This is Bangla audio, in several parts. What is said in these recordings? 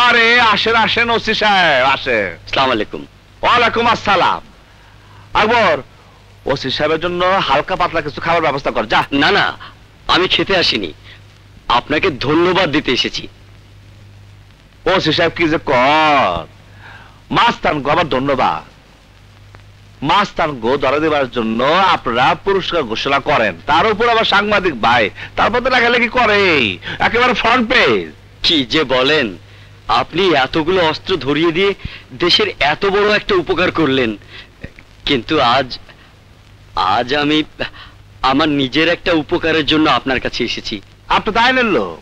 আরে আসেন আসেন ওসি সাহেব আসেন। সালাম আলাইকুম। ওয়ালাইকুম আসসালাম। আকবর ওসি সাহেবের জন্য হালকা পাতলা কিছু খাবার ব্যবস্থা কর যা। না না আমি খেতে আসিনি। আপনাকে ধন্যবাদ দিতে এসেছি। ওসি সাহেব কি যে কর? মাস্তান গো আবার ধন্যবাদ। মাস্তান গো ধরা দেবার জন্য আপনারা পুরস্কার ঘোষণা করেন। তার উপর আবার সাংবাদিক ভাই তারপর তো লেখালেখি করে একেবারে ফ্রন্ট পেজ কি যে বলেন আপনি এতগুলো অস্ত্র ধরিয়ে দিয়ে দেশের এত বড় একটা উপকার করলেন। কিন্তু আজ আজ আমি আমার নিজের একটা উপকারের জন্য আপনার কাছে এসেছি। আপনি তাই নিল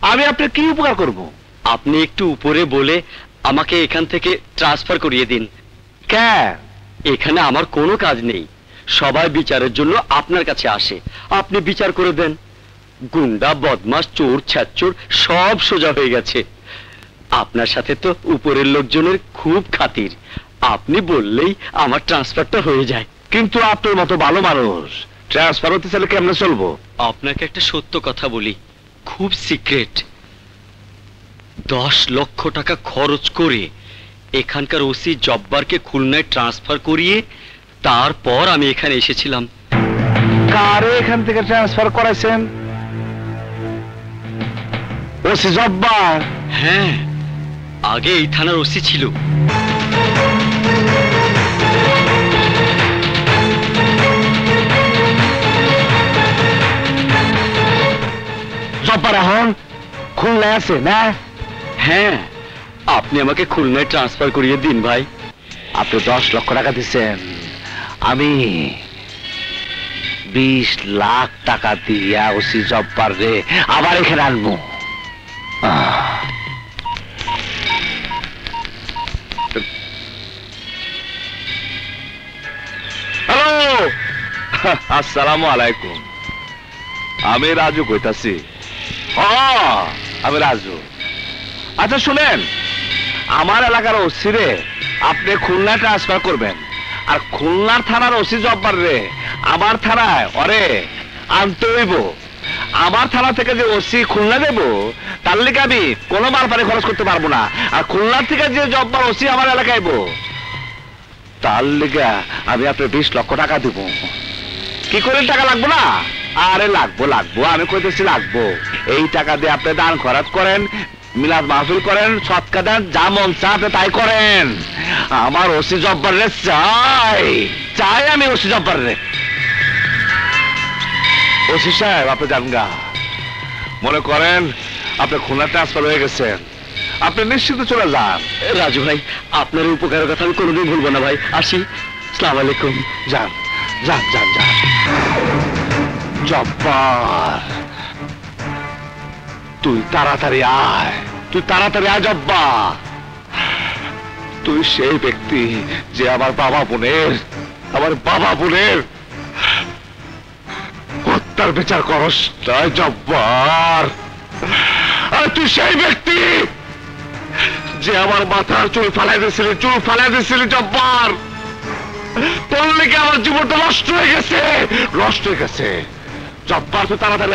আমি আপনার কি উপকার করব? আপনি একটু উপরে বলে আমাকে এখান থেকে ট্রান্সফার করিয়ে দিন। কেন? এখানে আমার কোনো কাজ নেই। সবাই বিচারের জন্য আপনার কাছে আসে। আপনি বিচার করে দেন। গুন্ডা বদমাস চোর ছ্যাচোর সব সোজা হয়ে গেছে। আপনার সাথে তো উপরের লোকজনের খুব খাতির। আপনি বললেই আমার ট্রান্সফারটা হয়ে যায়। কিন্তু আপনার মতো ভালো মানুষ ট্রান্সফার হতে চাইলে কেমনে চলবো? আপনাকে একটা সত্য কথা বলি খুব সিক্রেট। দশ লক্ষ টাকা খরচ করে এখানকার ওসি জব্বারকে খুলনায় ট্রান্সফার করিয়ে তারপর আমি এখানে এসেছিলাম। কারে এখান থেকে ট্রান্সফার করাইছেন? ওসি জব্বার? হ্যাঁ। আগে এই থানার ওসি ছিল। জব্বার এখন খুলনায় আছে না? হ্যাঁ আপনি আমাকে খুলনায় ট্রান্সফার করিয়ে দিন ভাই। আপনি দশ লক্ষ টাকা দিচ্ছেন। আমি বিশ লাখ টাকা দিয়া ওসি জব্বার রে আবার এখানে আনব। আহ। হ্যালো আসসালামু আলাইকুম আমি রাজু কইতাছি। আমি রাজু। আচ্ছা শুনেন, আমার এলাকার আপনি খুলনা ট্রান্সফার করবেন। আর খুলনার থানার ওসি রে। আমার থানায় অরে আনতে হইব। আমার থানা থেকে যে ওসি খুলনা দেব, তার লিগে আমি কোনো মাল খরচ করতে পারব না। আর খুলনার থেকে যে জব্বার ওসি আমার এলাকায় তার লিগে আমি আপনার বিশ লক্ষ টাকা দিব। কি করে টাকা লাগবো না? আরে লাগবো লাগবো, আমি কইতেছি লাগবো। এই টাকা দিয়ে আপনি দান খরচ করেন, মিলাদ মাহফিল করেন সৎকা দেন, যা মন চা তাই করেন। আমার ওসি জব্বার চাই চাই আমি ওসি জব্বার ওসি সাহেব, আপনি যান গা। মনে করেন, আপনি খুলনা ট্রান্সফার হয়ে গেছেন। আপনি নিশ্চিত চলে যান। রাজু ভাই আপনার উপকারের কথা আমি কোনোদিন ভুলবো না ভাই। আসি। সালাম আলাইকুম। যান যান যান যান। জব্বার। তুই তাড়াতাড়ি আয়। তুই তাড়াতাড়ি আয় জব্বা তুই সেই ব্যক্তি যে আমার বাবা বোনের আমার বাবা বোনের হত্যার বিচার করস। নয় জব্বার। আর তুই সেই ব্যক্তি যে আমার মাথার চুল ফালাই দিয়েছিলি, চুল ফালাই দিয়েছিলি জব্বার। তোর নাকি আমার জীবনটা নষ্ট হয়ে গেছে? নষ্ট হয়ে গেছে। জব্বার তো তাড়াতাড়ি